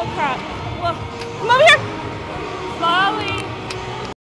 Okay.